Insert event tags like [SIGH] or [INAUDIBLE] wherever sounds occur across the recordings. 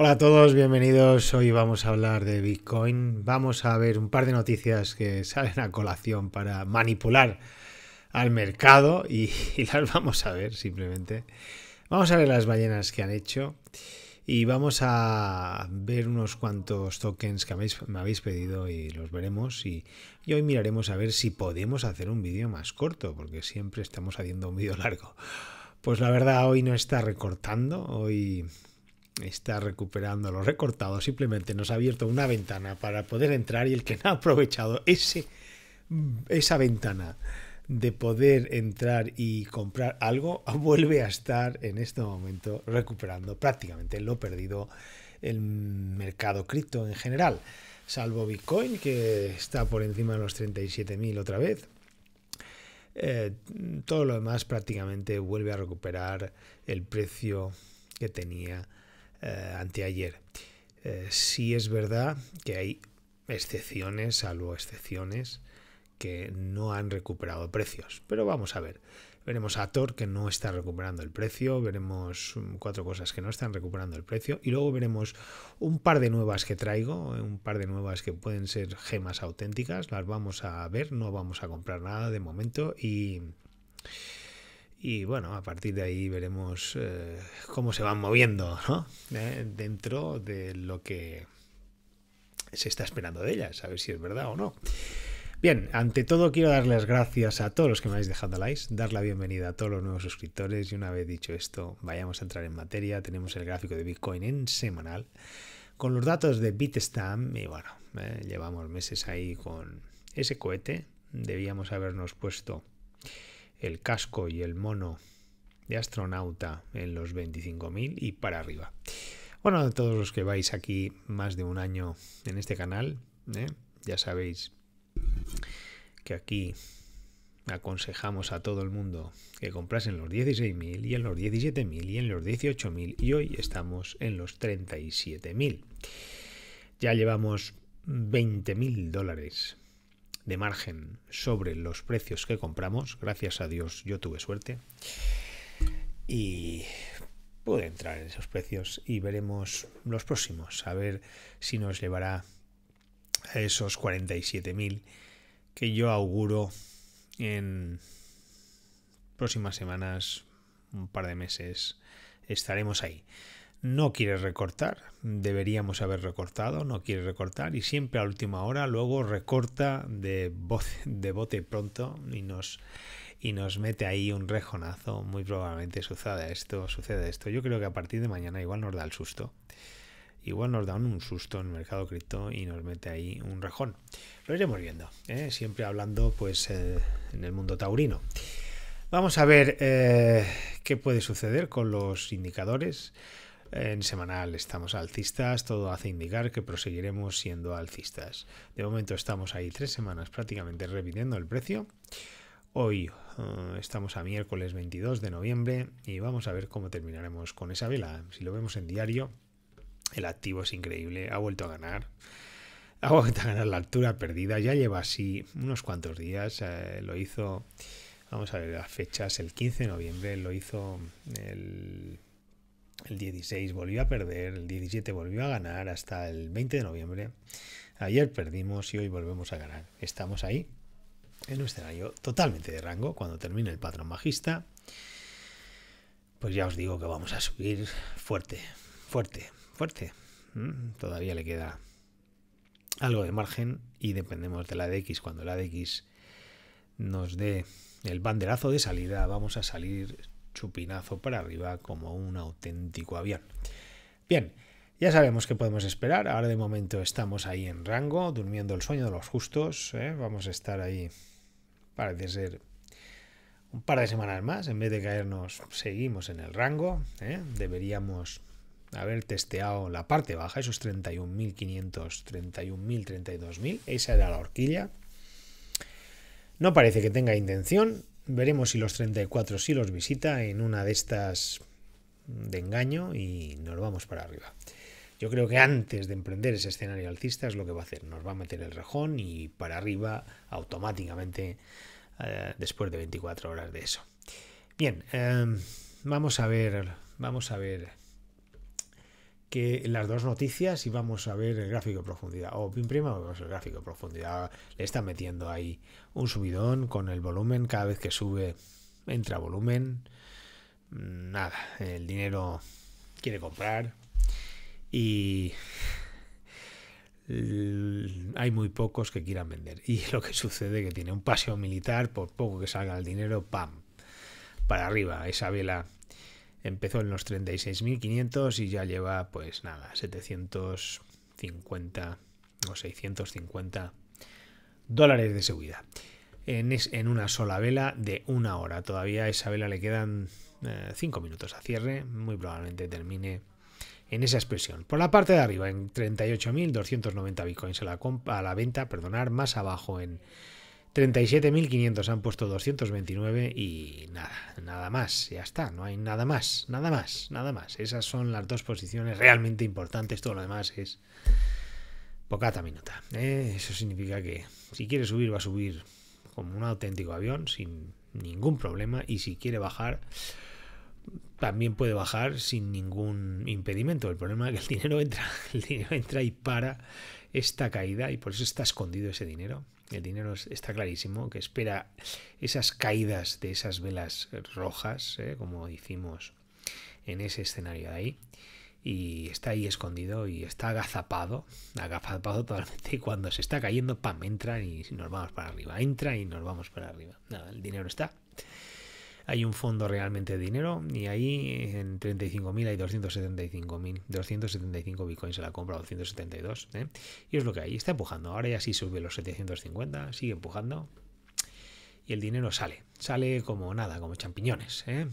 Hola a todos, bienvenidos. Hoy vamos a hablar de Bitcoin. Vamos a ver un par de noticias que salen a colación para manipular al mercado y, las vamos a ver simplemente. Vamos a ver las ballenas que han hecho y vamos a ver unos cuantos tokens que me habéis pedido y los veremos y, y hoy miraremos a ver si podemos hacer un vídeo más corto porque siempre estamos haciendo un vídeo largo. Pues la verdad hoy no está recortando, hoy está recuperando los recortados, simplemente nos ha abierto una ventana para poder entrar y el que no ha aprovechado ese, esa ventana de poder entrar y comprar algo [LAUGHS] vuelve a estar en este momento recuperando prácticamente lo perdido el mercado cripto en general, salvo Bitcoin que está por encima de los 37.000 otra vez. Eh, todo lo demás prácticamente vuelve a recuperar el precio que tenía eh, anteayer. Eh, sí es verdad que hay excepciones, salvo excepciones, que no han recuperado precios. Pero vamos a ver. Veremos a Thor que no está recuperando el precio, veremos cuatro cosas que no están recuperando el precio y luego veremos un par de nuevas que traigo, un par de nuevas que pueden ser gemas auténticas, las vamos a ver, no vamos a comprar nada de momento y y bueno, a partir de ahí veremos eh, cómo se van moviendo. Eh, dentro de lo que se está esperando de ellas, a ver si es verdad o no. Bien, ante todo quiero darles gracias a todos los que me habéis dejado likes, dar la bienvenida a todos los nuevos suscriptores y una vez dicho esto, vayamos a entrar en materia. Tenemos el gráfico de Bitcoin en semanal con los datos de Bitstamp y bueno, eh, llevamos meses ahí con ese cohete. Debíamos habernos puesto el casco y el mono de astronauta en los 25.000 y para arriba. Bueno, todos los que vais aquí más de un año en este canal, ¿eh? ya sabéis que aquí aconsejamos a todo el mundo que comprasen los 16.000 y en los 17.000 y en los 18.000 y hoy estamos en los 37.000. Ya llevamos 20.000 dólares de margen sobre los precios que compramos. Gracias a Dios yo tuve suerte. Y pude entrar en esos precios y veremos los próximos. A ver si nos llevará a esos 47.000 que yo auguro en próximas semanas, un par de meses, estaremos ahí no quiere recortar, deberíamos haber recortado, no quiere recortar y siempre a última hora luego recorta de, de bote pronto y nos, y nos mete ahí un rejonazo, muy probablemente suceda esto, sucede esto. Yo creo que a partir de mañana igual nos da el susto. Igual nos dan un susto en el mercado cripto y nos mete ahí un rejón. Lo iremos viendo, ¿eh? siempre hablando pues eh, en el mundo taurino. Vamos a ver eh, qué puede suceder con los indicadores. En semanal estamos alcistas, todo hace indicar que proseguiremos siendo alcistas. De momento estamos ahí tres semanas prácticamente repitiendo el precio. Hoy eh, estamos a miércoles 22 de noviembre y vamos a ver cómo terminaremos con esa vela. Si lo vemos en diario, el activo es increíble, ha vuelto a ganar. Ha vuelto a ganar la altura perdida, ya lleva así unos cuantos días. Eh, lo hizo, vamos a ver las fechas, el 15 de noviembre, lo hizo el el 16 volvió a perder, el 17 volvió a ganar hasta el 20 de noviembre. Ayer perdimos y hoy volvemos a ganar. Estamos ahí en un escenario totalmente de rango. Cuando termine el patrón bajista, pues ya os digo que vamos a subir fuerte, fuerte, fuerte. Mm, todavía le queda algo de margen y dependemos de la DX. Cuando la DX nos dé el banderazo de salida, vamos a salir chupinazo para arriba como un auténtico avión. Bien, ya sabemos qué podemos esperar. Ahora de momento estamos ahí en rango, durmiendo el sueño de los justos. ¿eh? Vamos a estar ahí, parece ser, un par de semanas más. En vez de caernos, seguimos en el rango. ¿eh? Deberíamos haber testeado la parte baja, esos 31.500, 31.000, 32.000. Esa era la horquilla. No parece que tenga intención. Veremos si los 34 sí los visita en una de estas de engaño y nos vamos para arriba. Yo creo que antes de emprender ese escenario alcista es lo que va a hacer. Nos va a meter el rejón y para arriba automáticamente eh, después de 24 horas de eso. Bien, em, vamos a ver, vamos a ver que las dos noticias y vamos a ver el gráfico de profundidad. O primero vemos el gráfico de profundidad. Le está metiendo ahí un subidón con el volumen. Cada vez que sube, entra volumen. Nada, el dinero quiere comprar. Y hay muy pocos que quieran vender. Y lo que sucede que tiene un paseo militar, por poco que salga el dinero, ¡pam! Para arriba, esa vela Empezó en los 36.500 y ya lleva, pues nada, 750 o 650 dólares de subida. En, en una sola vela de una hora. Todavía a esa vela le quedan 5 eh, minutos a cierre. Muy probablemente termine en esa expresión. Por la parte de arriba, en 38.290 bitcoins a la, a la venta, perdonar, más abajo en 37.500 han puesto 229 y nada, nada más, ya está, no hay nada más, nada más, nada más. Esas son las dos posiciones realmente importantes, todo lo demás es pocata minuta. ¿eh? Eso significa que si quiere subir va a subir como un auténtico avión sin ningún problema y si quiere bajar también puede bajar sin ningún impedimento. El problema es que el dinero entra, [LAUGHS] el dinero entra y para esta caída y por eso está escondido ese dinero. El dinero está clarísimo que espera esas caídas de esas velas rojas, ¿eh? como hicimos en ese escenario de ahí. Y está ahí escondido y está agazapado, agazapado totalmente. Y cuando se está cayendo, pam, entra y nos vamos para arriba. Entra y nos vamos para arriba. Nada, el dinero está hay un fondo realmente de dinero y ahí en 35.000 hay 275.000, 275 bitcoins a la compra, 272. ¿eh? Y es lo que hay, está empujando. Ahora ya sí sube los 750, sigue empujando y el dinero sale, sale como nada, como champiñones. ¿eh?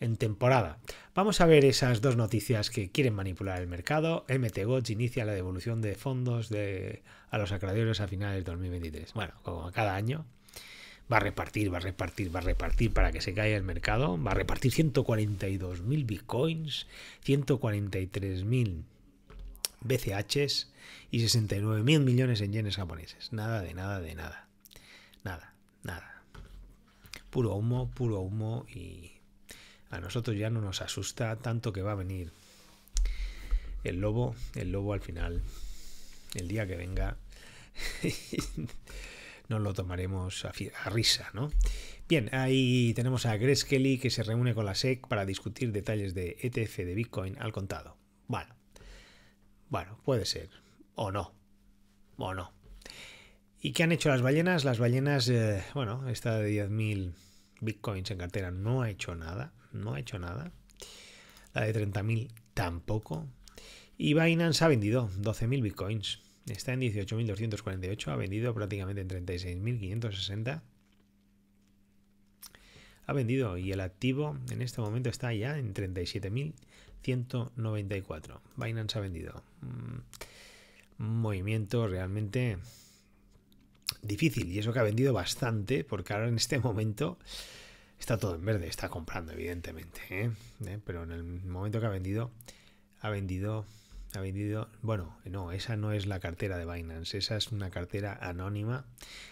En temporada. Vamos a ver esas dos noticias que quieren manipular el mercado. MTGOTS inicia la devolución de fondos de, a los acreedores a finales de 2023. Bueno, como cada año, va a repartir, va a repartir, va a repartir para que se caiga el mercado, va a repartir 142.000 bitcoins, 143.000 BCHs y 69.000 millones en yenes japoneses. Nada de nada de nada. Nada, nada. Puro humo, puro humo y a nosotros ya no nos asusta tanto que va a venir el lobo, el lobo al final, el día que venga. [LAUGHS] nos lo tomaremos a, risa, ¿no? Bien, ahí tenemos a Grace Kelly que se reúne con la SEC para discutir detalles de ETF de Bitcoin al contado. Bueno, bueno, puede ser, o no, o no. ¿Y qué han hecho las ballenas? Las ballenas, eh, bueno, esta de 10.000 bitcoins en cartera no ha hecho nada, no ha hecho nada. La de 30.000 tampoco. Y Binance ha vendido 12.000 bitcoins. Está en 18.248, ha vendido prácticamente en 36.560. Ha vendido y el activo en este momento está ya en 37.194. Binance ha vendido. Mm, un movimiento realmente difícil y eso que ha vendido bastante porque ahora en este [LAUGHS] momento está todo en verde, está comprando evidentemente, ¿eh? ¿Eh? pero en el momento que ha vendido ha vendido ha vendido, bueno, no, esa no es la cartera de Binance, esa es una cartera anónima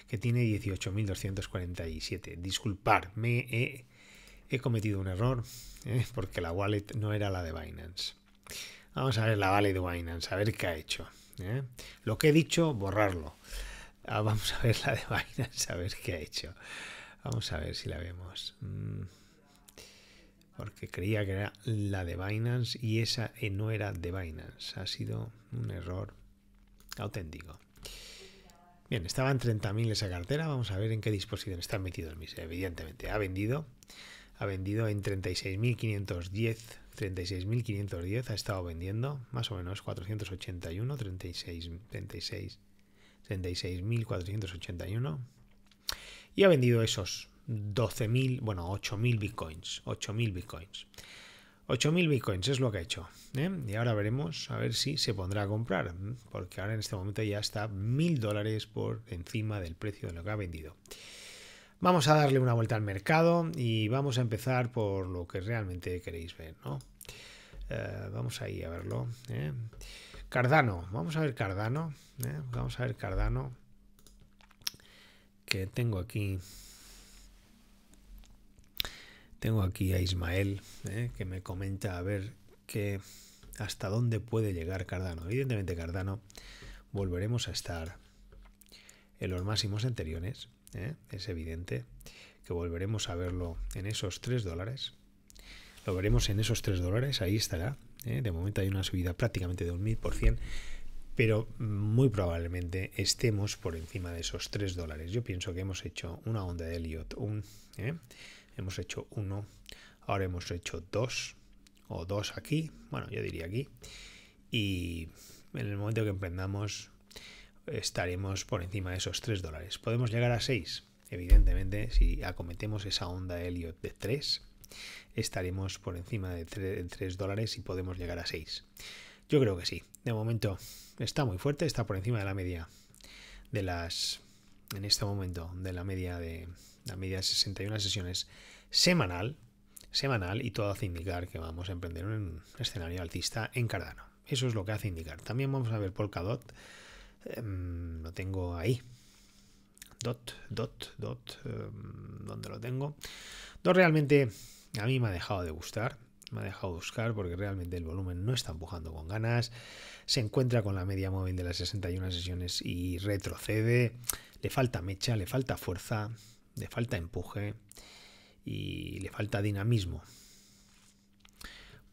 que tiene 18.247. Disculpar, me he, cometido un error ¿eh? porque la wallet no era la de Binance. Vamos a ver la wallet de Binance, a ver qué ha hecho. ¿eh? Lo que he dicho, borrarlo. Ah, vamos a ver la de Binance, a ver qué ha hecho. Vamos a ver si la vemos. Mm porque creía que era la de Binance y esa eh, no era de Binance. Ha sido un error auténtico. Bien, estaba en 30.000 esa cartera. Vamos a ver en qué disposición está metido el MIS. Evidentemente, ha vendido. Ha vendido en 36.510. 36.510 ha estado vendiendo. Más o menos 481. 36. 36. 36.481. Y ha vendido esos 12.000, bueno, 8.000 bitcoins. 8.000 bitcoins. 8.000 bitcoins es lo que ha hecho. ¿eh? Y ahora veremos a ver si se pondrá a comprar. Porque ahora en este momento ya está 1.000 dólares por encima del precio de lo que ha vendido. Vamos a darle una vuelta al mercado y vamos a empezar por lo que realmente queréis ver. ¿no? Eh, vamos ahí a verlo. ¿eh? Cardano. Vamos a ver Cardano. Vamos a ver Cardano. Que tengo aquí tengo aquí a Ismael, eh, que me comenta a ver qué, hasta dónde puede llegar Cardano. Evidentemente Cardano volveremos a estar en los máximos anteriores, ¿eh? es evidente que volveremos a verlo en esos 3 dólares. Lo veremos en esos 3 dólares, ahí estará. ¿eh? De momento hay una subida prácticamente de un 1000%, pero muy probablemente estemos por encima de esos 3 dólares. Yo pienso que hemos hecho una onda de Elliot, un, ¿eh? Hemos hecho uno, ahora hemos hecho dos, o dos aquí, bueno, yo diría aquí, y en el momento que emprendamos estaremos por encima de esos 3 dólares. ¿Podemos llegar a 6? Evidentemente, si acometemos esa onda Elliot de 3, estaremos por encima de 3, dólares y podemos llegar a 6. Yo creo que sí. De momento está muy fuerte, está por encima de la media de las en este momento de la media de la media de 61 sesiones semanal, semanal y todo hace indicar que vamos a emprender un escenario alcista en Cardano. Eso es lo que hace indicar. También vamos a ver Polkadot Em, lo tengo ahí. Dot, dot, dot. Em, ¿Dónde lo tengo? Dot realmente a mí me ha dejado de gustar. Me ha dejado de buscar porque realmente el volumen no está empujando con ganas. Se encuentra con la media móvil de las 61 sesiones y retrocede. Le falta mecha, le falta fuerza, le falta empuje y le falta dinamismo.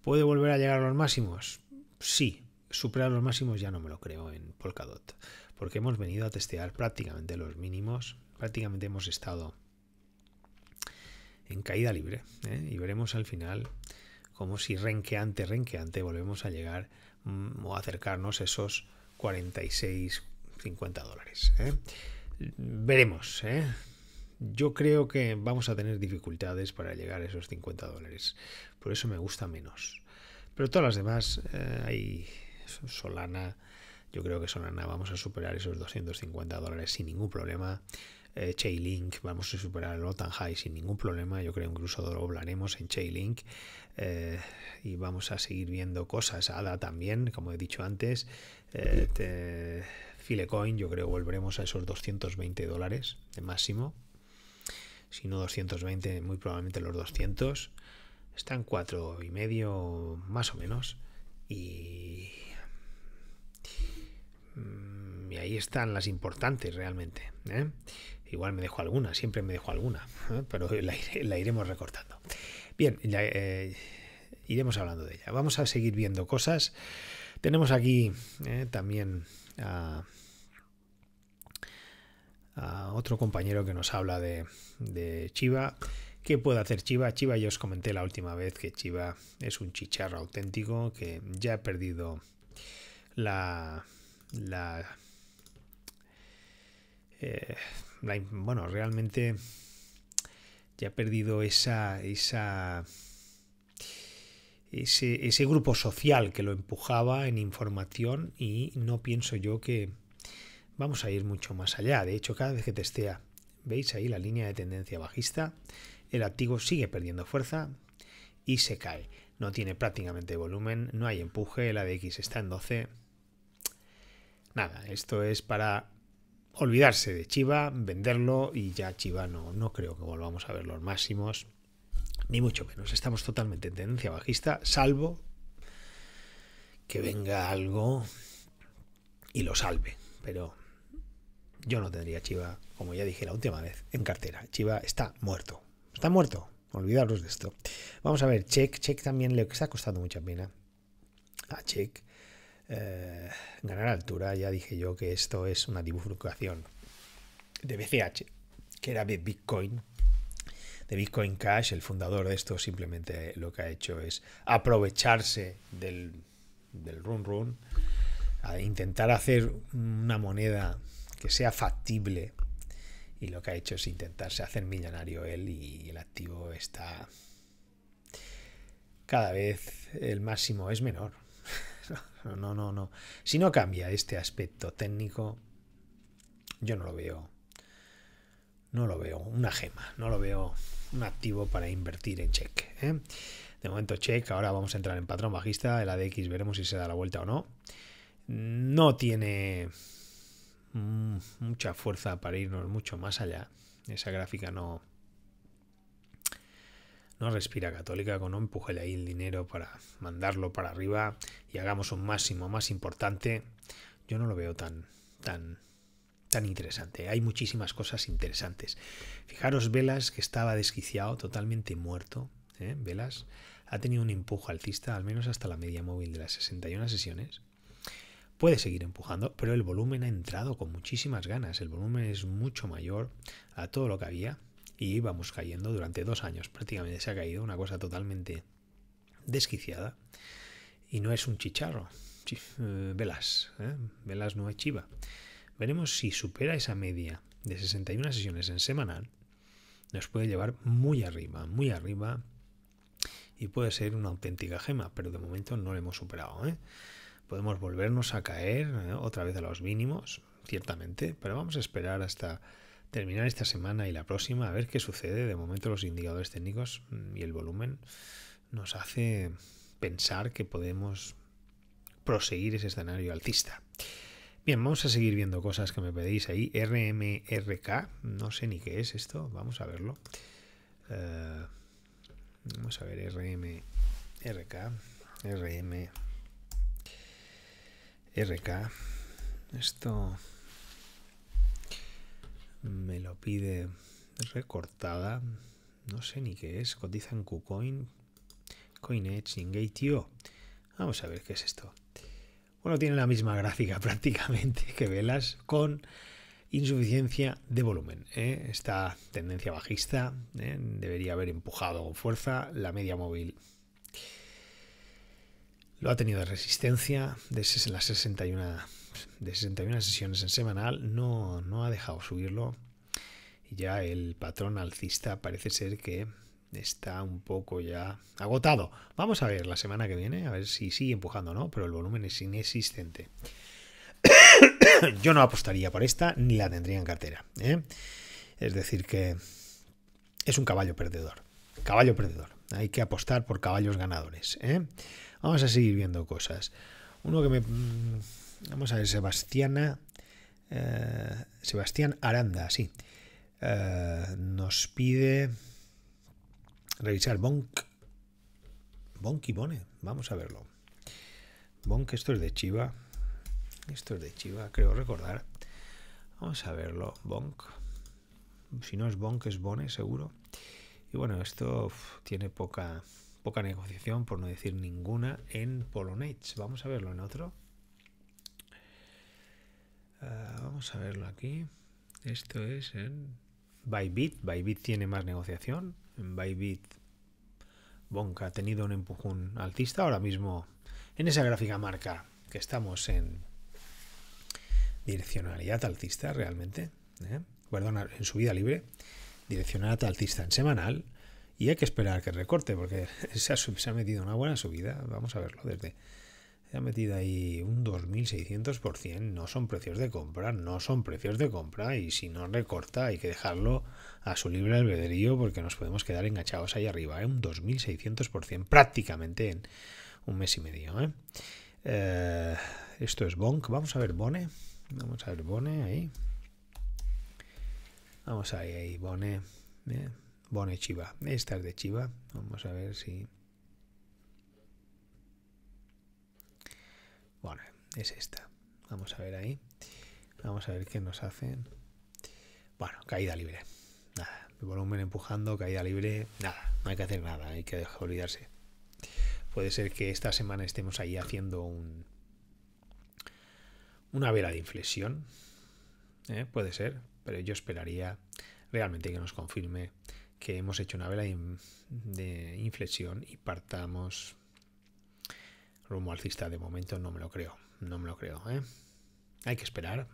¿Puede volver a llegar a los máximos? Sí, superar los máximos ya no me lo creo en Polkadot, porque hemos venido a testear prácticamente los mínimos, prácticamente hemos estado en caída libre ¿eh? y veremos al final como si renqueante, renqueante volvemos a llegar mm, o acercarnos esos 46, 50 dólares. ¿eh? Veremos. ¿eh? Yo creo que vamos a tener dificultades para llegar a esos 50 dólares. Por eso me gusta menos. Pero todas las demás hay Solana, yo creo que Solana vamos a superar esos 250 dólares sin ningún problema. Eh, Chainlink, vamos a superar el Otan High sin ningún problema. Yo creo incluso lo hablaremos en Chainlink. Eh, y vamos a seguir viendo cosas. ADA también, como he dicho antes. Eh, Filecoin, yo creo volveremos a esos 220 dólares de máximo. Si no 220, muy probablemente los 200. Están cuatro y medio más o menos. Y Mm, y ahí están las importantes realmente. ¿eh? Igual me dejo alguna, siempre me dejo alguna, ¿eh? pero la, iremos recortando. Bien, eh, iremos hablando de ella. Vamos a seguir viendo cosas. Tenemos aquí también a, otro compañero que nos habla de, de Chiva. ¿Qué puede hacer Chiva? Chiva, yo os comenté la última vez que Chiva es un chicharro auténtico que ya ha perdido la, eh, la, bueno, realmente ya ha perdido esa, esa ese, ese, grupo social que lo empujaba en información y no pienso yo que vamos a ir mucho más allá. De hecho, cada vez que testea, veis ahí la línea de tendencia bajista, el activo sigue perdiendo fuerza y se cae. No tiene prácticamente volumen, no hay empuje, el ADX está en 12 nada, esto es para olvidarse de Chiva, venderlo y ya Chiva no, no creo que volvamos a ver los máximos, ni mucho menos. Estamos totalmente en tendencia bajista, salvo que venga algo y lo salve. Pero yo no tendría Chiva, como ya dije la última vez, en cartera. Chiva está muerto. Está muerto. Olvidaros de esto. Vamos a ver, Check. Check también le está costando mucha pena. A Check eh, ganar altura, ya dije yo que esto es una divulgación de BCH, que era Bitcoin, de Bitcoin Cash. El fundador de esto simplemente lo que ha hecho es aprovecharse del, del run run, a intentar hacer una moneda que sea factible. Y lo que ha hecho es intentarse hacer millonario él y el activo está cada vez el máximo es menor. [LAUGHS] No, no, no. Si no cambia este aspecto técnico, yo no lo veo. No lo veo una gema, no lo veo un activo para invertir en check. ¿eh? De momento check, ahora vamos a entrar en patrón bajista, el ADX veremos si se da la vuelta o no. No tiene mm, mucha fuerza para irnos mucho más allá. Esa gráfica no, no respira católica, con no empujele ahí el dinero para mandarlo para arriba y hagamos un máximo más importante. Yo no lo veo tan, tan, tan interesante. Hay muchísimas cosas interesantes. Fijaros, Velas, que estaba desquiciado, totalmente muerto. ¿eh? Velas ha tenido un empuje alcista, al menos hasta la media móvil de las 61 sesiones. Puede seguir empujando, pero el volumen ha entrado con muchísimas ganas. El volumen es mucho mayor a todo lo que había y vamos cayendo durante dos años. Prácticamente se ha caído una cosa totalmente desquiciada y no es un chicharro. Eh, velas, ¿eh? velas no es chiva. Veremos si supera esa media de 61 sesiones en semanal. Nos puede llevar muy arriba, muy arriba y puede ser una auténtica gema, pero de momento no lo hemos superado. ¿eh? Podemos volvernos a caer otra vez a los mínimos, ciertamente, pero vamos a esperar hasta terminar esta semana y la próxima a ver qué sucede. De momento los indicadores técnicos mm, y el volumen nos hace pensar que podemos proseguir ese escenario alcista. Bien, vamos a seguir viendo cosas que me pedís ahí. RMRK, no sé ni qué es esto, vamos a verlo. Eh, vamos a ver RMRK, RMRK. Esto me lo pide recortada. No sé ni qué es. Cotiza en KuCoin, CoinEdge, InGate.io. Vamos a ver qué es esto. Bueno, tiene la misma gráfica [LAUGHS] prácticamente que Velas con insuficiencia de volumen. ¿eh? Esta tendencia bajista ¿eh? debería haber empujado con fuerza la media móvil. Lo ha tenido de resistencia las 61 de 61 sesiones en semanal no, no ha dejado subirlo. Ya el patrón alcista parece ser que está un poco ya agotado. Vamos a ver la semana que viene, a ver si sigue empujando o no, pero el volumen es inexistente. [COUGHS] Yo no apostaría por esta ni la tendría en cartera. ¿eh? Es decir, que es un caballo perdedor. Caballo perdedor. Hay que apostar por caballos ganadores. ¿eh? Vamos a seguir viendo cosas. Uno que me mm, Vamos a ver, Sebastiana. Eh, Sebastián Aranda, sí. Eh, nos pide revisar Bonk. Bonk y Bone. Vamos a verlo. Bonk, esto es de Chiva. Esto es de Chiva, creo recordar. Vamos a verlo. Bonk. Si no es Bonk, es Bone, seguro. Y bueno, esto tiene poca, poca negociación, por no decir ninguna, en Polonage. Vamos a verlo en otro. Ah, vamos a verlo aquí. Esto es en Bybit. Bybit tiene más negociación. En Bybit Bonk ha tenido un empujón alcista. Ahora mismo en esa gráfica marca que estamos en direccionalidad alcista realmente. ¿eh? Perdón, en subida libre. Direccionalidad alcista en semanal. Y hay que esperar que recorte porque [LAUGHS] se ha, se ha metido una buena subida. Vamos a verlo desde se ha metido ahí un 2.600%. No son precios de compra, no son precios de compra. Y si no recorta, hay que dejarlo a su libre albedrío porque nos podemos quedar enganchados ahí arriba. ¿eh? Un 2.600% prácticamente en un mes y medio. ¿eh? Eh, esto es Bonk. Vamos a ver Bone. Vamos a ver Bone ahí. Vamos ahí, ahí, Bone. ¿eh? Bone Chiva. Esta es de Chiva. Vamos a ver si. Bueno, es esta. Vamos a ver ahí. Vamos a ver qué nos hacen. Bueno, caída libre. Nada. Volumen empujando, caída libre. Nada. No hay que hacer nada. Hay que olvidarse. Puede ser que esta semana estemos ahí haciendo un una vela de inflexión. ¿eh? Puede ser. Pero yo esperaría realmente que nos confirme que hemos hecho una vela de inflexión y partamos rumbo alcista de momento no me lo creo. No me lo creo. ¿eh? Hay que esperar.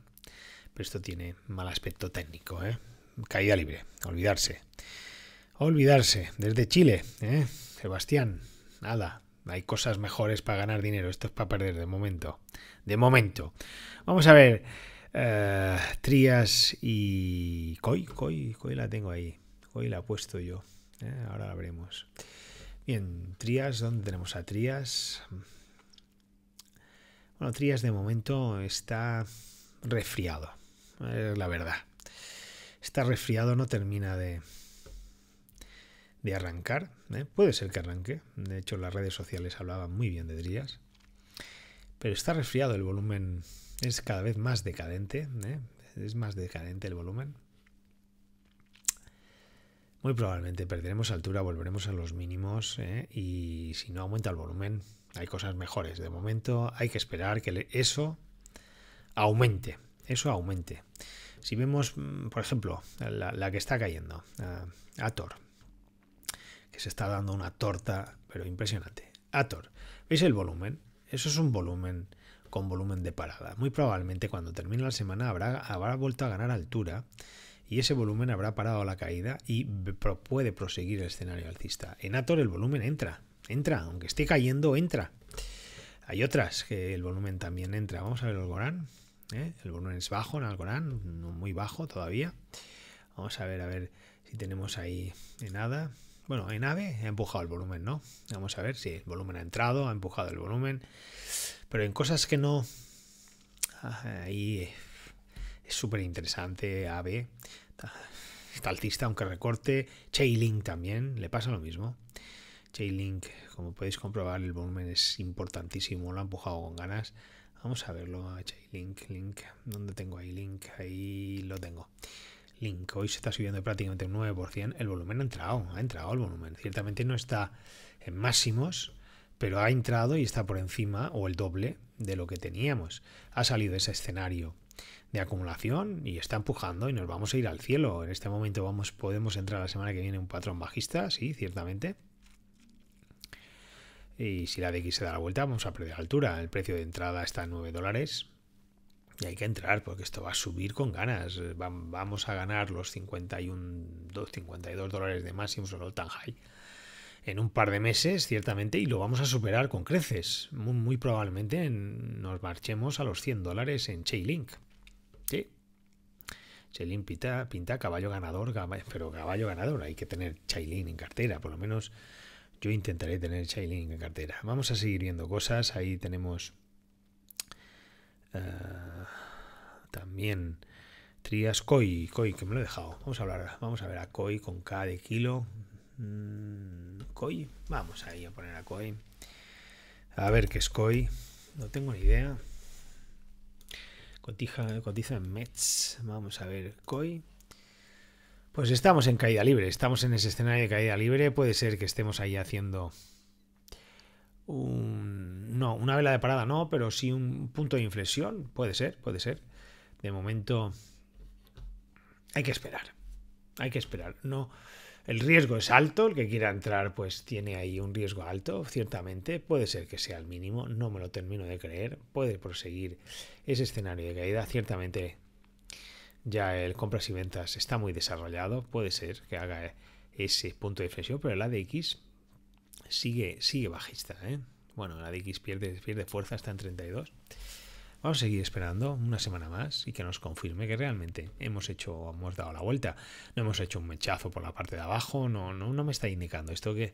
Pero esto tiene mal aspecto técnico. ¿eh? Caída libre. Olvidarse. Olvidarse. Desde Chile. ¿eh? Sebastián. Nada. Hay cosas mejores para ganar dinero. Esto es para perder de momento. De momento. Vamos a ver. Uh, Trías y Koi. Koi. Koi la tengo ahí. Koi la he puesto yo. ¿eh? Ahora la veremos. Bien, Trías, ¿dónde tenemos a Trías? Bueno, Trías de momento está resfriado, es la verdad. Está resfriado, no termina de, de arrancar. ¿eh? Puede ser que arranque. De hecho, las redes sociales hablaban muy bien de Drías. Pero está resfriado, el volumen es cada vez más decadente. ¿eh? Es más decadente el volumen. Muy probablemente perderemos altura, volveremos a los mínimos ¿eh? y si no aumenta el volumen, hay cosas mejores. De momento hay que esperar que eso aumente. Eso aumente. Si vemos, mm, por ejemplo, la, que está cayendo, Ator, que se está dando una torta, pero impresionante. Ator, ¿veis el volumen? Eso es un volumen con volumen de parada. Muy probablemente cuando termine la semana habrá, habrá vuelto a ganar altura y ese volumen habrá parado la caída y puede proseguir el escenario alcista. En Ator el volumen entra, entra, aunque esté cayendo, entra. Hay otras que el volumen también entra. Vamos a ver el Algorán. ¿eh? El volumen es bajo en Algorán, no muy bajo todavía. Vamos a ver, a ver si tenemos ahí en nada. Bueno, en AVE ha empujado el volumen, ¿no? Vamos a ver si el volumen ha entrado, ha empujado el volumen. Pero en cosas que no... Ah, ahí es súper interesante AVE. Está alcista, aunque recorte. Chainlink también, le pasa lo mismo. Chainlink, como podéis comprobar, el volumen es importantísimo, lo ha empujado con ganas. Vamos a verlo, Chainlink, link, ¿dónde tengo ahí link? Ahí lo tengo. Link, hoy se está subiendo prácticamente un 9%. El volumen ha entrado, ha entrado el volumen. Ciertamente no está en máximos, pero ha entrado y está por encima o el doble de lo que teníamos. Ha salido ese escenario de acumulación y está empujando y nos vamos a ir al cielo. En este momento vamos, podemos entrar la semana que viene un patrón bajista, sí, ciertamente. Y si la DX se da la vuelta, vamos a perder altura. El precio de entrada está en 9 dólares. Y hay que entrar porque esto va a subir con ganas. Vamos a ganar los 51, 52 dólares de máximo solo tan high en un par de meses, ciertamente, y lo vamos a superar con creces. Muy, probablemente nos marchemos a los 100 dólares en Chainlink. Sí. Chainlink pinta, pinta caballo ganador, pero caballo ganador. Hay que tener Chainlink en cartera, por lo menos yo intentaré tener Chainlink en cartera. Vamos a seguir viendo cosas. Ahí tenemos eh, también Trias Koi, Koi, que me lo he dejado. Vamos a hablar, vamos a ver a Koi con K de kilo. Mm, Koi, vamos ahí a poner a Koi. A ver qué es Koi. No tengo ni idea. Cotiza, cotiza en Mets. Vamos a ver, Koi. Pues estamos en caída libre, estamos en ese escenario de caída libre. Puede ser que estemos ahí haciendo un, no, una vela de parada, no, pero sí un punto de inflexión. Puede ser, puede ser. De momento hay que esperar. Hay que esperar. No, el riesgo es alto, el que quiera entrar pues tiene ahí un riesgo alto, ciertamente, puede ser que sea el mínimo, no me lo termino de creer, puede proseguir ese escenario de caída, ciertamente ya el compras y ventas está muy desarrollado, puede ser que haga ese punto de inflexión, pero el ADX sigue, sigue bajista. ¿eh? Bueno, el ADX pierde, pierde fuerza hasta en 32. Vamos a seguir esperando una semana más y que nos confirme que realmente hemos hecho, hemos dado la vuelta. No hemos hecho un mechazo por la parte de abajo, no, no, no me está indicando esto que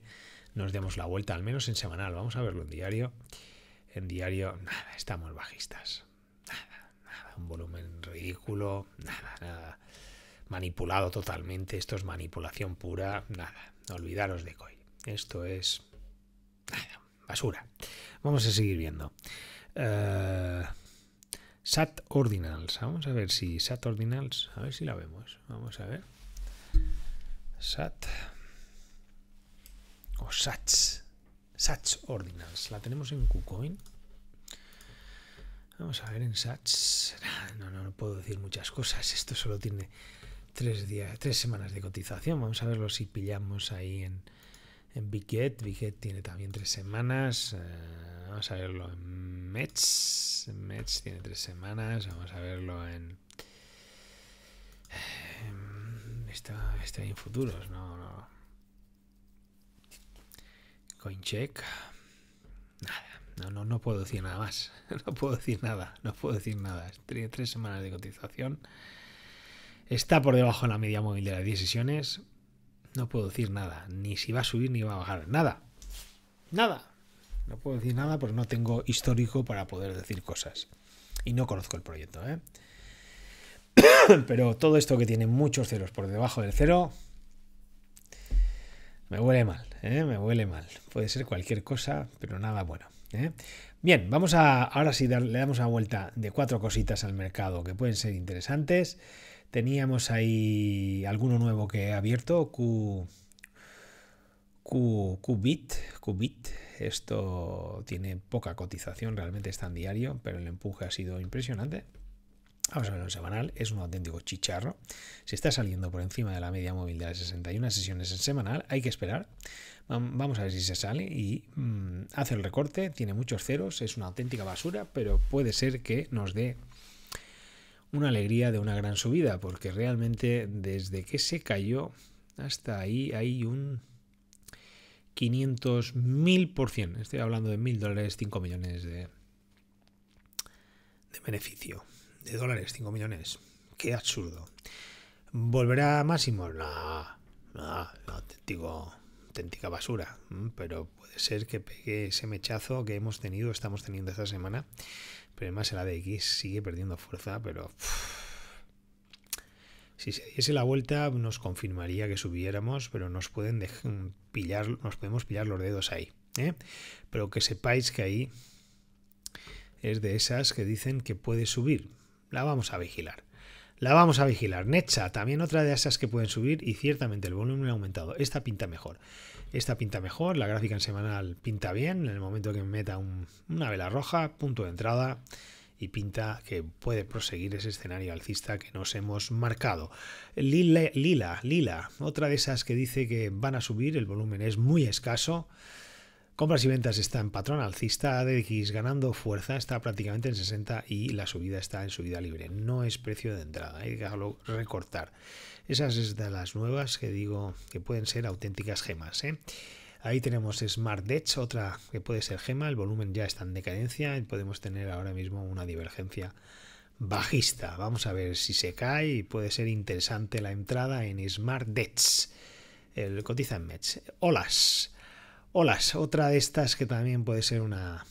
nos demos la vuelta, al menos en semanal. Vamos a verlo en diario. En diario, nada, estamos bajistas. Nada, nada, un volumen ridículo, nada, nada. Manipulado totalmente, esto es manipulación pura, nada. Olvidaros de COI. Esto es nada, basura. Vamos a seguir viendo. Uh, SAT Ordinals. Vamos a ver si SAT Ordinals. A ver si la vemos. Vamos a ver. SAT. O SATs. SATs Ordinals. La tenemos en KuCoin. Vamos a ver en SATs. No, no, no puedo decir muchas cosas. Esto solo tiene tres días, tres semanas de cotización. Vamos a verlo si pillamos ahí en, en Biget. Biget tiene también tres semanas. Eh, vamos a verlo en Mets. Mets tiene tres semanas. Vamos a verlo en. Está, está en futuros, no, no. Coincheck. Nada. No, no, no puedo decir nada más. [LAUGHS] No puedo decir nada. No puedo decir nada. Tiene tres semanas de cotización. Está por debajo de la media móvil de las 10 sesiones. No puedo decir nada. Ni si va a subir ni va a bajar. Nada. Nada. No puedo decir nada porque no tengo histórico para poder decir cosas. Y no conozco el proyecto. ¿eh? [COUGHS] Pero todo esto que tiene muchos ceros por debajo del cero, Me huele mal, ¿eh? me huele mal. Puede ser cualquier cosa, pero nada bueno. ¿eh? Bien, vamos a ahora sí le damos una vuelta de cuatro cositas al mercado que pueden ser interesantes. Teníamos ahí alguno nuevo que he abierto, Q, Q, Qbit. Esto tiene poca cotización, realmente está en diario, pero el empuje ha sido impresionante. Vamos a verlo en semanal, es un auténtico chicharro. Si está saliendo por encima de la media móvil de las 61 sesiones en semanal, hay que esperar. Vamos a ver si se sale y mm, hace el recorte, tiene muchos ceros, es una auténtica basura, pero puede ser que nos dé una alegría de una gran subida, porque realmente desde que se cayó hasta ahí hay un 500 mil por cien. Estoy hablando de mil dólares, 5 millones de, de beneficio de dólares, 5 millones. Qué absurdo. ¿Volverá máximo? No, no, no, auténtica basura. Mm, pero puede ser que pegue ese mechazo que hemos tenido, estamos teniendo esta semana. Pero además el ADX sigue perdiendo fuerza, pero... si se diese la vuelta nos confirmaría que subiéramos, pero nos pueden pillar, nos podemos pillar los dedos ahí. ¿eh? Pero que sepáis que ahí es de esas que dicen que puede subir la vamos a vigilar. La vamos a vigilar. Necha, también otra de esas que pueden subir y ciertamente el volumen ha aumentado. Esta pinta mejor. Esta pinta mejor, la gráfica en semanal pinta bien. En el momento que me meta una vela roja, punto de entrada y pinta que puede proseguir ese escenario alcista que nos hemos marcado. Lila, Lila, Lila, otra de esas que dice que van a subir, el volumen es muy escaso. Compras y ventas está en patrón alcista, ADX ganando fuerza, está prácticamente en 60 y la subida está en subida libre. No es precio de entrada, hay que recortar. Esas es de las nuevas que digo que pueden ser auténticas gemas. ¿eh? Ahí tenemos Smart otra que puede ser gema, el volumen ya está en decadencia y podemos tener ahora mismo una divergencia bajista. Vamos a ver si se cae y puede ser interesante la entrada en Smart. El cotiza en Mets. Olas. Olas, otra de estas que también puede ser una,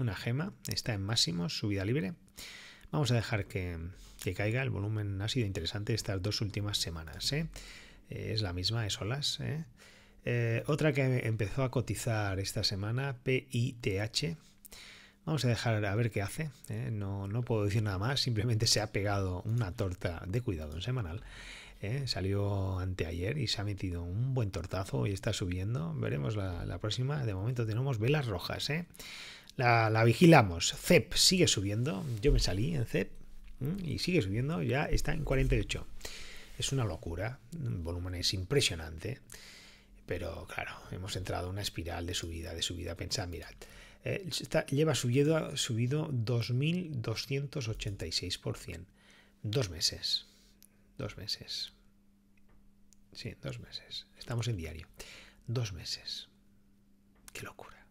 una gema, está en máximos, subida libre. Vamos a dejar que, caiga, el volumen ha sido interesante estas dos últimas semanas. ¿eh? Eh, es la misma, es Olas. ¿eh? otra que empezó a cotizar esta semana, PITH. Vamos a dejar a ver qué hace. No, no puedo decir nada más, simplemente se ha pegado una torta de cuidado en semanal. ¿Eh? salió anteayer y se ha metido un buen tortazo y está subiendo. Veremos la, próxima. De momento tenemos velas rojas. ¿eh? La, vigilamos. CEP sigue subiendo. Yo me salí en CEP y sigue subiendo. Ya está en 48. Es una locura. El volumen es impresionante. Pero claro, hemos entrado en una espiral de subida, de subida. Pensad, mirad. Eh, lleva subido, subido 2.286%. Dos meses. Dos meses. Sí, dos meses. Estamos en diario. Dos meses. Qué locura.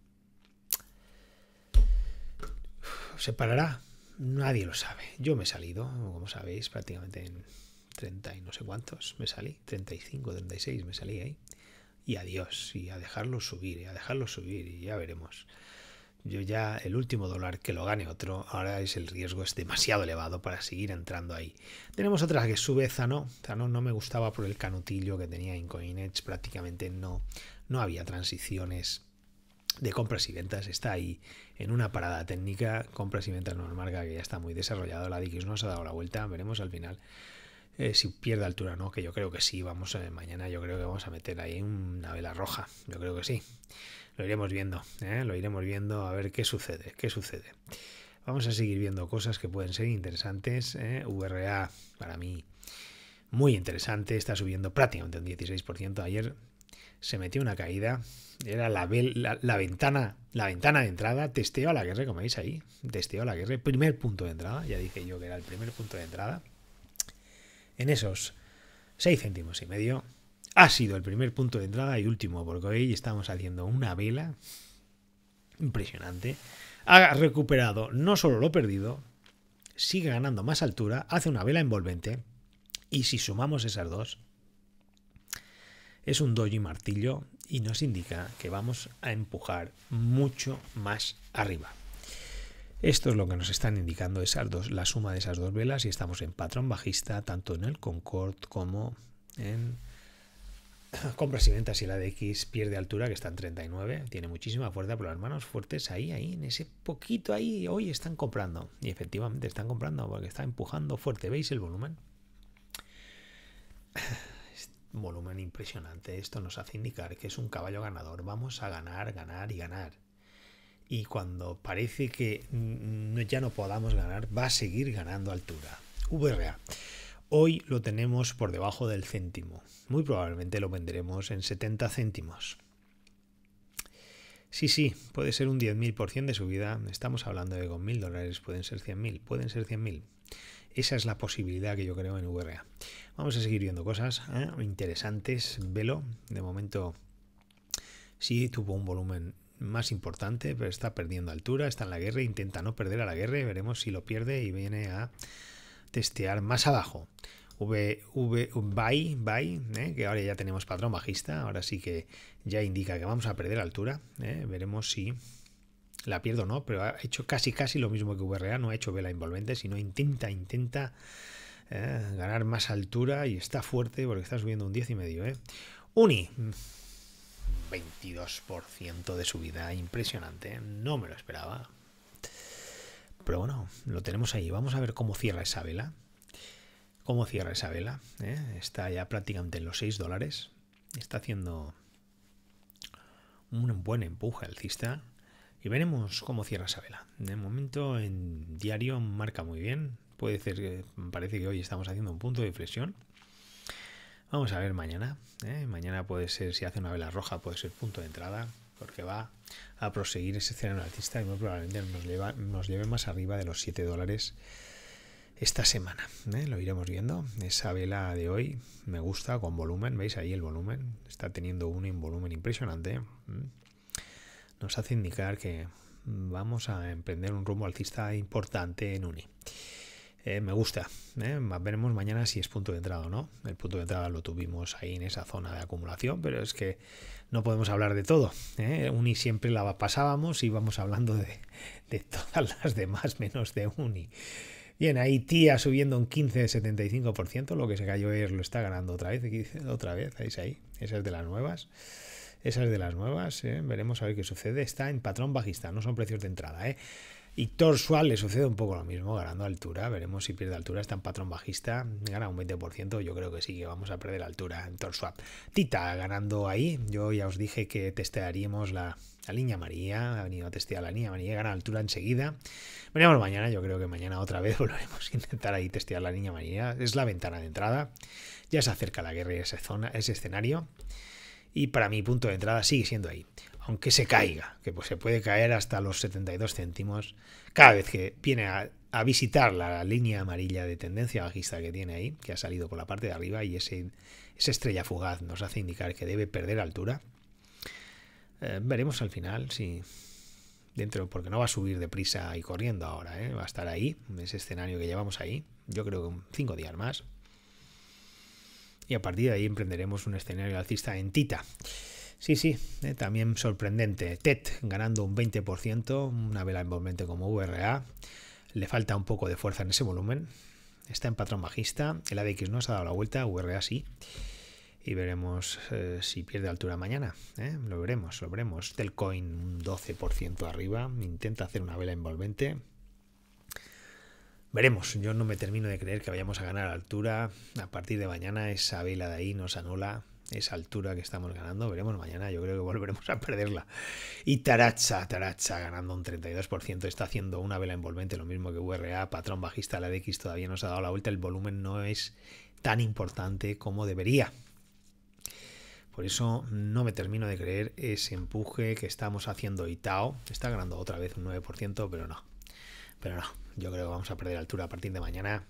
¿Se parará? Nadie lo sabe. Yo me he salido, como sabéis, prácticamente en 30 y no sé cuántos me salí. 35, 36 me salí ahí. Y adiós. Y a dejarlo subir, y a dejarlo subir, y ya veremos yo ya el último dólar que lo gane otro, ahora es el riesgo es demasiado elevado para seguir entrando ahí. Tenemos otra que sube Zano, Zano no me gustaba por el canutillo que tenía en CoinEdge, prácticamente no, no había transiciones de compras y ventas, está ahí en una parada técnica, compras y ventas normal que ya está muy desarrollado, la DX no se ha dado la vuelta, veremos al final. Eh, si pierde altura no, que yo creo que sí, vamos a, mañana yo creo que vamos a meter ahí una vela roja, yo creo que sí. Lo iremos viendo, ¿eh? lo iremos viendo a ver qué sucede, qué sucede. Vamos a seguir viendo cosas que pueden ser interesantes. ¿eh? VRA, para mí, muy interesante. Está subiendo prácticamente un 16%. Ayer se metió una caída. Era la, la, ventana la ventana de entrada. Testeo a la guerra, como veis ahí. Testeo a la guerra. Primer punto de entrada. Ya dije yo que era el primer punto de entrada. En esos 6 céntimos y medio ha sido el primer punto de entrada y último, porque hoy estamos haciendo una vela impresionante. Ha recuperado no solo lo perdido, sigue ganando más altura, hace una vela envolvente y si sumamos esas dos, es un doji martillo y nos indica que vamos a empujar mucho más arriba. Esto es lo que nos están indicando esas dos, la suma de esas dos velas y estamos en patrón bajista tanto en el Concord como en [COUGHS] compras y ventas y la de X pierde altura, que está en 39, tiene muchísima fuerza, pero las manos fuertes ahí, ahí, en ese poquito ahí, hoy están comprando. Y efectivamente están comprando porque está empujando fuerte. ¿Veis el volumen? [COUGHS] volumen impresionante. Esto nos hace indicar que es un caballo ganador. Vamos a ganar, ganar y ganar. Y cuando parece que ya no podamos ganar, va a seguir ganando altura. VRA. Hoy lo tenemos por debajo del céntimo. Muy probablemente lo venderemos en 70 céntimos. Sí, sí, puede ser un 10.000% de subida. Estamos hablando de con 1.000 dólares pueden ser 100.000. Pueden ser 100.000. Esa es la posibilidad que yo creo en VRA. Vamos a seguir viendo cosas ¿eh? interesantes. Velo, de momento sí tuvo un volumen más importante, pero está perdiendo altura, está en la guerra, intenta no perder a la guerra, veremos si lo pierde y viene a testear más abajo. V, v, buy, buy, ¿eh? que ahora ya tenemos patrón bajista, ahora sí que ya indica que vamos a perder altura, ¿eh? veremos si la pierdo o no, pero ha hecho casi casi lo mismo que VRA, no ha hecho vela envolvente, sino intenta, intenta ¿eh? ganar más altura y está fuerte porque está subiendo un 10 y medio. Uni, 22% de subida, impresionante, no me lo esperaba. Pero bueno, lo tenemos ahí. Vamos a ver cómo cierra esa vela. Cómo cierra esa vela. ¿eh? Está ya prácticamente en los 6 dólares. Está haciendo un buen empuje alcista. Y veremos cómo cierra esa vela. De momento en diario marca muy bien. Puede ser que parece que hoy estamos haciendo un punto de inflexión. Vamos a ver mañana. ¿eh? Mañana puede ser, si hace una vela roja, puede ser punto de entrada porque va a proseguir ese escenario alcista y muy probablemente nos, lleve más arriba de los 7 dólares esta semana. ¿eh? Lo iremos viendo. Esa vela de hoy me gusta con volumen. ¿Veis ahí el volumen? Está teniendo un volumen impresionante. Nos hace indicar que vamos a emprender un rumbo alcista importante en Uni. Eh, me gusta. ¿eh? Veremos mañana si es punto de entrada o no. El punto de entrada lo tuvimos ahí en esa zona de acumulación, pero es que no podemos hablar de todo. ¿eh? Uni siempre la pasábamos y vamos hablando de, todas las demás menos de Uni. Bien, ahí tía subiendo un 15-75%, lo que se cayó ayer lo está ganando otra vez, otra vez, ahí, esa es de las nuevas. Esa es de las nuevas, veremos a ver qué sucede. Está en patrón bajista, no son precios de entrada. ¿eh? Y Torsual le sucede un poco lo mismo, ganando altura. Veremos si pierde altura. Está en patrón bajista. Gana un 20%. Yo creo que sí, que vamos a perder altura en Torswap. Tita ganando ahí. Yo ya os dije que testearíamos la, la línea María. Ha venido a testear la línea María. Gana altura enseguida. Veremos mañana. Yo creo que mañana otra vez [LAUGHS] volveremos a intentar ahí testear la línea María. Es la ventana de entrada. Ya se acerca la guerra y esa zona, ese escenario. Y para mi punto de entrada sigue siendo ahí aunque se caiga, que pues se puede caer hasta los 72 céntimos, cada vez que viene a, visitar la línea amarilla de tendencia bajista que tiene ahí, que ha salido por la parte de arriba y ese, esa estrella fugaz nos hace indicar que debe perder altura. Eh, veremos al final si dentro, porque no va a subir deprisa y corriendo ahora, ¿eh? va a estar ahí, ese escenario que llevamos ahí, yo creo que cinco días más. Y a partir de ahí emprenderemos un escenario alcista en Tita. Sí, sí, eh, también sorprendente. TET ganando un 20%, una vela envolvente como VRA. Le falta un poco de fuerza en ese volumen. Está en patrón bajista. El ADX no se ha dado la vuelta, VRA sí. Y veremos eh, si pierde altura mañana. ¿eh? Lo veremos, lo veremos. Telcoin un 12% arriba. Intenta hacer una vela envolvente. Veremos, yo no me termino de creer que vayamos a ganar altura. A partir de mañana esa vela de ahí nos anula esa altura que estamos ganando. Veremos mañana, yo creo que [LAUGHS] volveremos a perderla. Y Taracha, Taracha ganando un 32%, está haciendo una vela envolvente, lo mismo que VRA, patrón bajista, la DX todavía no se ha dado la vuelta, el volumen no es tan importante como debería. Por eso no me termino de creer ese empuje que estamos haciendo Itao. Está ganando otra vez un 9%, pero no. Pero no, yo creo que vamos a perder altura a partir de mañana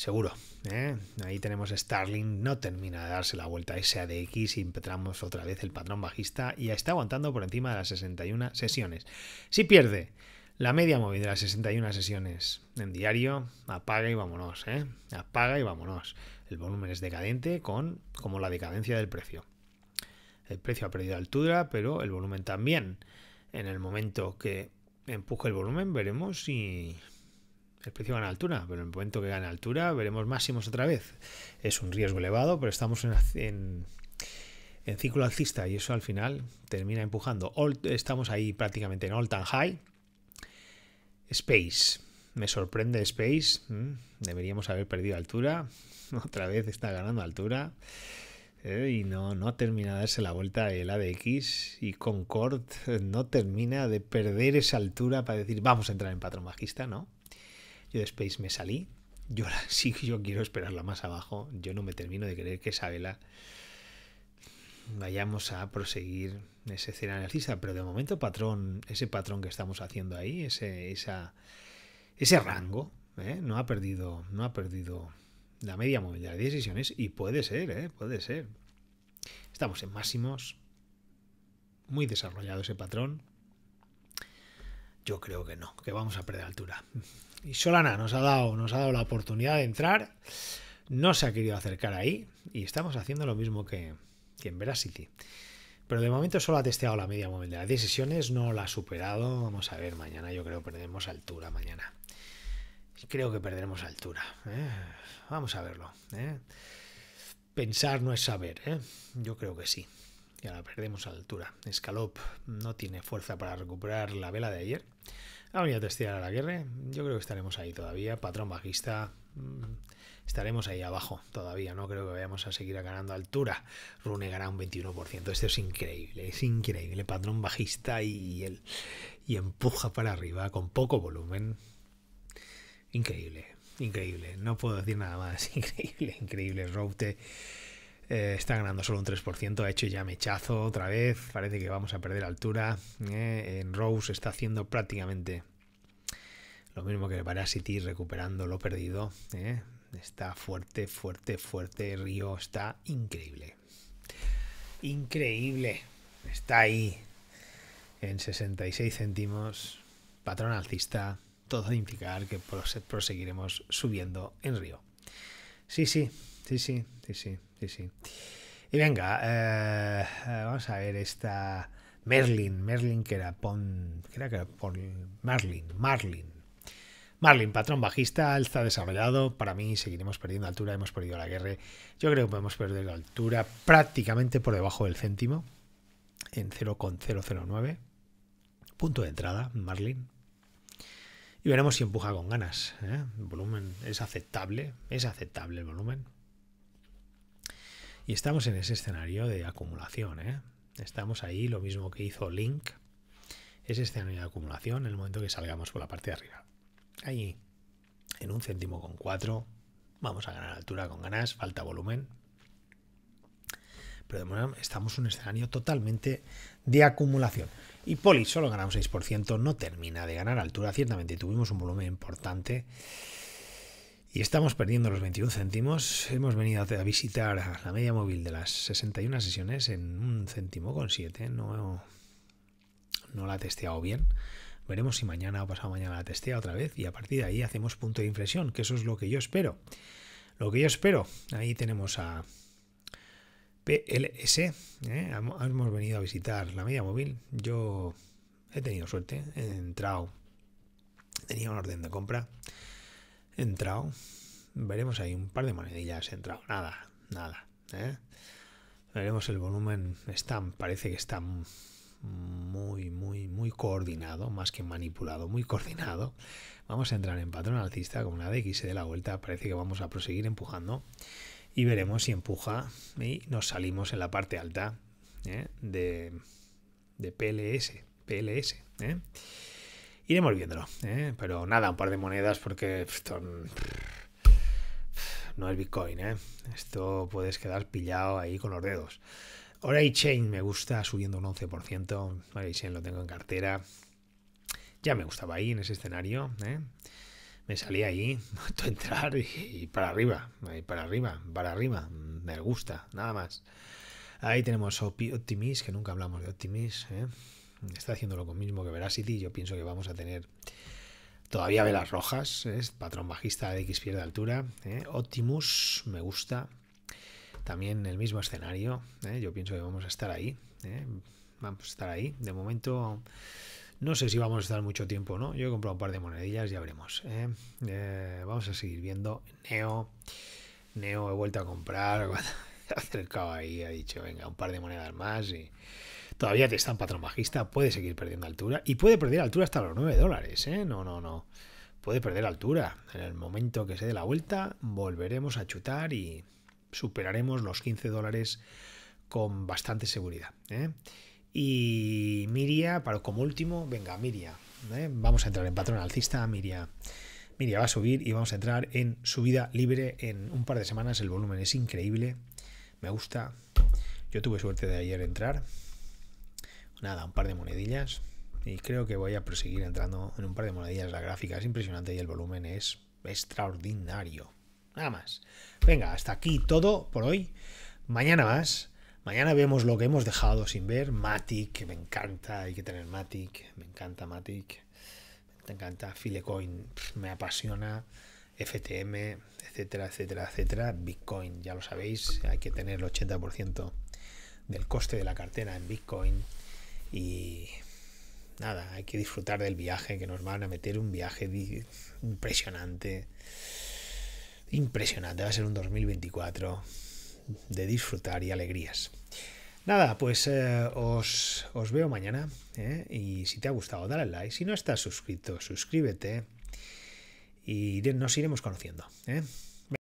seguro. ¿eh? Ahí tenemos Starling, no termina de darse la vuelta ese ADX y empezamos otra vez el patrón bajista y está aguantando por encima de las 61 sesiones. Si pierde la media móvil de las 61 sesiones en diario, apaga y vámonos, ¿eh? apaga y vámonos. El volumen es decadente con como la decadencia del precio. El precio ha perdido altura, pero el volumen también. En el momento que empuje el volumen, veremos si el precio gana altura, pero en el momento que gane altura veremos máximos otra vez. Es un riesgo elevado, pero estamos en, en ciclo alcista y eso al final termina empujando. estamos ahí prácticamente en all time high. Space. Me sorprende Space. Mm, deberíamos haber perdido altura. [LAUGHS] Otra vez está ganando altura. Eh, y no, no termina de darse la vuelta el ADX. Y Concord no termina de perder esa altura para decir vamos a entrar en patrón bajista, ¿no? Yo de Space me salí. Yo [LAUGHS] sí yo quiero esperarla más abajo. Yo no me termino de creer que esa vela vayamos a proseguir ese escenario alcista, pero de momento patrón, ese patrón que estamos haciendo ahí, ese, esa, ese rango, ¿eh? no ha perdido, no ha perdido la media móvil de decisiones y puede ser, ¿eh? puede ser. Estamos en máximos, muy desarrollado ese patrón. Yo creo que no, que vamos a perder altura. Y Solana nos ha dado, nos ha dado la oportunidad de entrar, no se ha querido acercar ahí y estamos haciendo lo mismo que, que en Veracity. Pero de momento solo ha testeado la media móvil de las 10 sesiones, no la ha superado. Vamos a ver, mañana yo creo perderemos altura mañana. Creo que perderemos altura. ¿eh? Vamos a verlo. ¿eh? Pensar no es saber. ¿eh? Yo creo que sí. Ya la perdemos altura. Scalop no tiene fuerza para recuperar la vela de ayer. Ha venido a testear a la guerra. Yo creo que estaremos ahí todavía. Patrón bajista. Mm, estaremos ahí abajo todavía. No creo que vayamos a seguir ganando altura. Rune gana un 21%. Esto es increíble, es increíble. Patrón bajista y, el, y empuja para arriba con poco volumen. Increíble, increíble. No puedo decir nada más. [LAUGHS] Increíble, increíble. Route eh, está ganando solo un 3%. Ha hecho ya mechazo otra vez. Parece que vamos a perder altura. Eh, en Rose está haciendo prácticamente lo mismo que Parasity, recuperando lo perdido. Eh. Está fuerte, fuerte, fuerte. Río está increíble. Increíble. Está ahí. En 66 céntimos. Patrón alcista. Todo indicar que proseguiremos subiendo en Río. Sí, sí, sí, sí, sí, sí, sí, sí. Y venga, eh, vamos a ver esta Merlin, Merlin que era Pon, que era Pon, Marlin, Marlin, Marlin, patrón bajista, está desarrollado. Para mí seguiremos perdiendo altura, hemos perdido la guerra. Yo creo que podemos perder la altura prácticamente por debajo del céntimo, en 0,009. Punto de entrada, Marlin. Y veremos si empuja con ganas. ¿eh? Volumen es aceptable, es aceptable el volumen. Y estamos en ese escenario de acumulación. ¿eh? Estamos ahí, lo mismo que hizo Link. Ese escenario de acumulación en el momento que salgamos por la parte de arriba. Ahí, en un céntimo con cuatro, vamos a ganar altura con ganas, falta volumen. Pero de estamos en un escenario totalmente de acumulación. Y Poli solo ganamos 6%, no termina de ganar altura. Ciertamente tuvimos un volumen importante. Y estamos perdiendo los 21 céntimos. Hemos venido a visitar la media móvil de las 61 sesiones en un céntimo con 7. No, no la he testeado bien. Veremos si mañana o pasado mañana la testea otra vez y a partir de ahí hacemos punto de inflexión, que eso es lo que yo espero. Lo que yo espero, ahí tenemos a PLS, ¿eh? hemos venido a visitar la media móvil. Yo he tenido suerte, he entrado, tenía un orden de compra, entrado, veremos ahí un par de monedillas, entrado, nada, nada. ¿eh? Veremos el volumen, está, parece que está muy, muy, muy coordinado, más que manipulado, muy coordinado. Vamos a entrar en patrón alcista, como la de X se dé la vuelta, parece que vamos a proseguir empujando y veremos si empuja y nos salimos en la parte alta ¿eh? de, de, PLS. PLS ¿eh? Iremos viéndolo, ¿eh? pero nada, un par de monedas porque no es Bitcoin. Esto puedes quedar pillado ahí con los dedos. Chain me gusta subiendo un 11%. Chain lo tengo en cartera. Ya me gustaba ahí en ese escenario. ¿eh? Me salí ahí, [LAUGHS] a entrar y, para arriba, para arriba, para arriba. Me gusta, nada más. Ahí tenemos Optimis, que nunca hablamos de Optimis. ¿eh? Está haciendo lo mismo que Veracity. Yo pienso que vamos a tener todavía velas rojas. Es patrón bajista de X pierde altura. ¿eh? Optimus me gusta también el mismo escenario. ¿eh? Yo pienso que vamos a estar ahí. ¿eh? Vamos a estar ahí. De momento, no sé si vamos a estar mucho tiempo, ¿no? Yo he comprado un par de monedillas, ya veremos. ¿eh? vamos a seguir viendo. Neo. Neo he vuelto a comprar. [LAUGHS] acercado ahí, ha dicho, venga, un par de monedas más y todavía te está en patrón bajista, puede seguir perdiendo altura y puede perder altura hasta los 9 dólares, ¿eh? No, no, no. Puede perder altura. En el momento que se dé la vuelta, volveremos a chutar y superaremos los 15 dólares con bastante seguridad. ¿eh? Y Miria, para como último, venga, Miria. ¿eh? Vamos a entrar en patrón alcista, Miria. Miria va a subir y vamos a entrar en subida libre en un par de semanas. El volumen es increíble. Me gusta. Yo tuve suerte de ayer entrar. Nada, un par de monedillas. Y creo que voy a proseguir entrando en un par de monedillas. La gráfica es impresionante y el volumen es extraordinario. Nada más. Venga, hasta aquí todo por hoy. Mañana más. Mañana vemos lo que hemos dejado sin ver. Matic, me encanta, hay que tener Matic. Me encanta Matic. Me encanta Filecoin, me apasiona. FTM, etcétera, etcétera, etcétera. Bitcoin, ya lo sabéis, hay que tener el 80% del coste de la cartera en Bitcoin. Y nada, hay que disfrutar del viaje, que nos van a meter un viaje impresionante. Impresionante, va a ser un 2024 de disfrutar y alegrías. Nada, pues eh, os, os, veo mañana ¿eh? y si te ha gustado dale like, si no estás suscrito suscríbete y nos iremos conociendo. ¿eh?